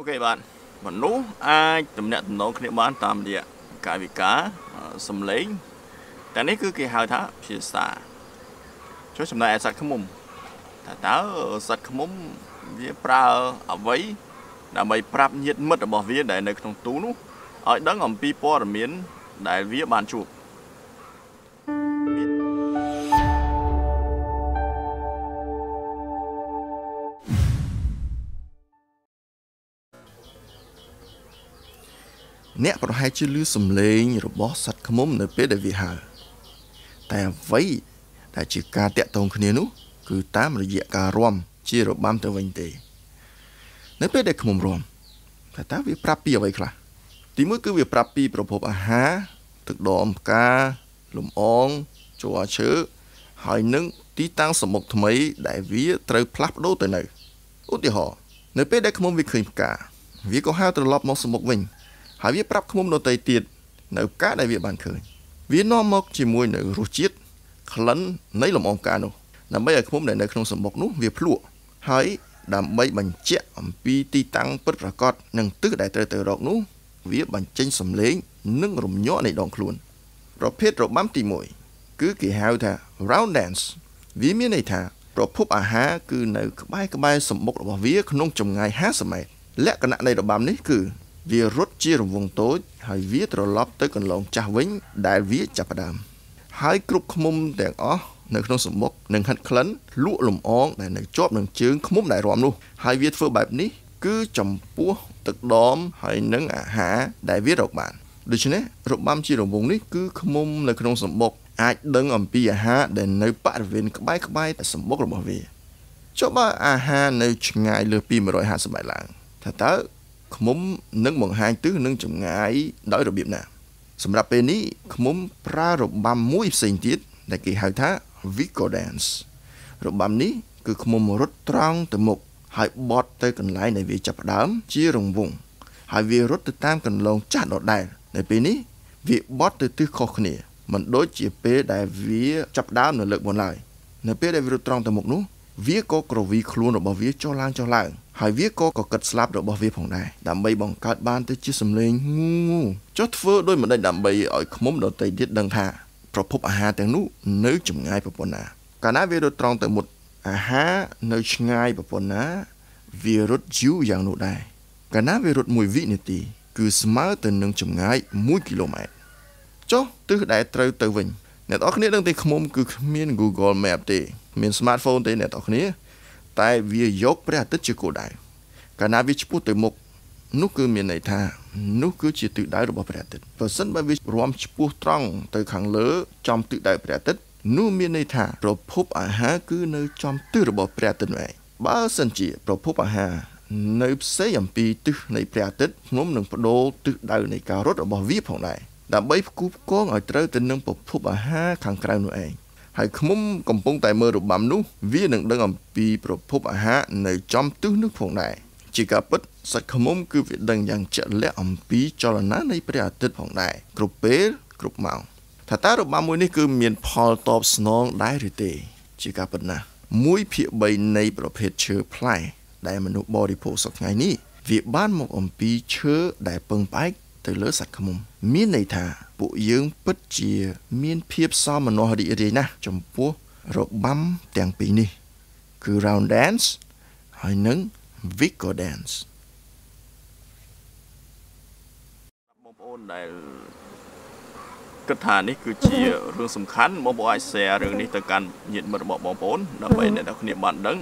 អូខេបាទមនុស្សអាចទំនាក់ទំនងគ្នាបានតាមរយៈកាយវិការសំឡេងតែនេះគឺគេហៅថាភាសាចុះចំណែកឯសត្វឃ្មុំតើតើសត្វឃ្មុំវាប្រើអ្វីដើម្បីប្រាប់ញាតិមិត្តរបស់វាដែលនៅក្នុងទូនោះឲ្យដឹងអំពីព័ត៌មានដែលវាបានជួប អ្នកប្រហែលជាឮសំឡេងរបស់សត្វឃ្មុំនៅពេលដែលវាហើរតែអ្វីដែលជាការតាក់ទងគ្នានោះ គឺតាមរយៈការរាំជារបាំទៅវិញទេ នៅពេលដែលឃ្មុំរាំតែតើវាប្រាប់ពីអ្វីខ្លះទីមួយគឺវាប្រាប់ពីប្រភពអាហារទឹកដមផ្កាលំអងជ័រឈើហើយនឹងទីតាំងសម្មុខថ្មី ដែលវាត្រូវផ្លាស់ប្ដូរទៅនៅឧទាហរណ៍នៅពេលដែលឃ្មុំវាឃើញផ្កាវាក៏ហៅត្រឡប់មកសម្មុខវិញ ហើយវាប្រាប់ឃ្មុំដទៃទៀតនៅផ្កាដែលវាបានឃើញវានាំមកជាមួយនៅរសជាតិក្លិននៃលំអងផ្កានោះដើម្បីឲ្យឃ្មុំដែលនៅក្នុងសម្បុកនោះវាភ្លក់ហើយដើម្បីបញ្ជាក់អំពីទីតាំងពិតប្រាកដនិងទិសដែលត្រូវទៅរកនោះវាបញ្ចេញសំឡេងនិងរំញ័រនៃដងខ្លួនប្រភេទរបាំទី1គឺគេហៅថា round dance វាមានន័យថាប្រភពអាហារគឺនៅក្បែរក្បែរសម្បុករបស់វាក្នុងចម្ងាយ50ម៉ែត្រលក្ខណៈនៃរបាំនេះគឺ វារត់ជារង្វង់តូច ហើយវាត្រឡប់ទៅកន្លងចាស់វិញ ដែលវាចាប់ផ្ដើមហើយគ្រប់ឃ្មុំទាំងអស់នៅក្នុងសម្បុកនឹងហិតក្លិនលក់លំអងដែលនៅជាប់នឹងជើងឃ្មុំដែលរាំនោះហើយវាធ្វើបែបនេះ គឺចំពោះទឹកដមហើយនឹងអាហារដែលវារកបានដូច្នេះរបាំជារង្វង់នេះគឺឃ្មុំនៅក្នុងសម្បុកអាចដឹងអំពីអាហារដែលនៅបរិវេណក្បែរក្បែរតែសម្បុករបស់វាចុះបើអាហារនៅឆ្ងាយលើសពី150ម៉ែត្រឡើងថាតើ ឃ្មុំនឹងបង្ហាញទិសនឹងចម្ងាយដោយរបៀបណា សម្រាប់ពេលនេះឃ្មុំប្រើរបាំមួយផ្សេងទៀតដែលគេហៅថា Vico dance របាំនេះគឺឃ្មុំរត់ត្រង់ទៅមុខហើយបត់ទៅកន្លែងដែលវាចាប់ផ្ដើមជារង្វង់ហើយវារត់ទៅតាមកន្លងចាស់ដដែលនៅពេលនេះវាបត់ទៅទិសខុសគ្នាមិនដូចជាពេលដែលវាចាប់ដើមនៅលើកមុនឡើយនៅពេលដែលវារត់ត្រង់ទៅមុខនោះ វាក៏ក្រវីខ្លួនរបស់វាចុះឡើងចុះឡើងហើយវាក៏កកិតស្លាប់របស់វាផងដែរដើម្បីបង្កើតបានទៅជាសម្លេងងូងូចុះធ្វើដោយមិនដេចដើម្បីឲ្យឃ្មុំដតីទៀតដឹងថាប្រភពអាហារទាំងនោះនៅចម្ងាយប្រពន្ធណាកាលណាវារត់ត្រង់ទៅមុតអាហារនៅឆ្ងាយប្រពន្ធណា វារត់យូរយ៉ាងនោះដែរកាលណាវារត់1វិនាទី គឺស្មើទៅនឹងចម្ងាយ1គីឡូម៉ែត្រចុះទិសដែលត្រូវទៅវិញ អ្នកនរគ្នាដឹងទេឃ្មុំគឺគ្មាន Google Map ទេមាន smartphone ទេអ្នកនរគ្នា តែវាយកព្រះអាទិត្យជាគោលដៅកាលណាវាឆ្ពោះទៅមុខនោះគឺមានន័យថានោះគឺជាទិសដៅរបស់ព្រះអាទិត្យបើសិនបើវារំឆ្ពោះត្រង់ទៅខាងលើចំទិសដៅព្រះអាទិត្យនោះមានន័យថាប្រភពអាហារគឺនៅចំទិសរបស់ព្រះអាទិត្យនោះឯងបើសិនជាប្រភពអាហារនៅផ្សេងអំពីទិសនៃព្រះអាទិត្យខ្ញុំនឹងបដូរទិសដៅនៃការរត់របស់វាផងដែរ ដើម្បីផ្គូផ្គងឲ្យត្រូវទៅនឹងប្រភពអាហារខាងក្រៅនោះឯងហើយឃុំកំពុងតែមើលរបាំនោះវានឹងដឹងអំពីប្រភពអាហារនៅចំទិសនោះផងដែរជាការពិតសាច់ឃុំគឺវាដឹងយ៉ាងជាក់លាក់អំពីចលនានៃព្រះអាទិត្យផងដែរគ្រប់ពេលគ្រប់ម៉ោងថាតើរបាំមួយនេះគឺមានផលតបស្នងដែរឬទេ ជាការពិតណាស់1ភាគ3នៃប្រភេទឈើផ្លែដែលមនុស្សបរិភោគសប្តាហ៍នេះវាបានមកអំពីឈើដែលពឹងផ្អែក ទៅលើសត្វឃ្មុំ មានន័យថាពួកយើងពិតជា មានភាពសមមនស្សរីករាយណាស់ចំពោះរបាំទាំងពីរនេះ គឺ round dance ហើយនិង Vico dance បងប្អូនដែលគិតថានេះគឺជារឿងសំខាន់បងប្អូនអាច share រឿងនេះទៅកាន់ញាតិមិត្តរបស់បងប្អូនដើម្បីអ្នកនរគ្នាបានដឹង